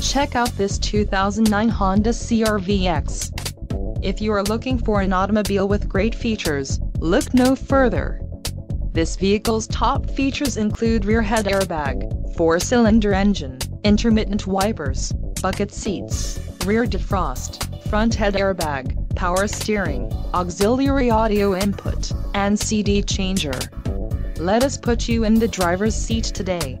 Check out this 2009 Honda CR-V If you are looking for an automobile with great features, look no further. This vehicle's top features include rear head airbag, four-cylinder engine, intermittent wipers, bucket seats, rear defrost, front head airbag, power steering, auxiliary audio input, and CD changer. Let us put you in the driver's seat today.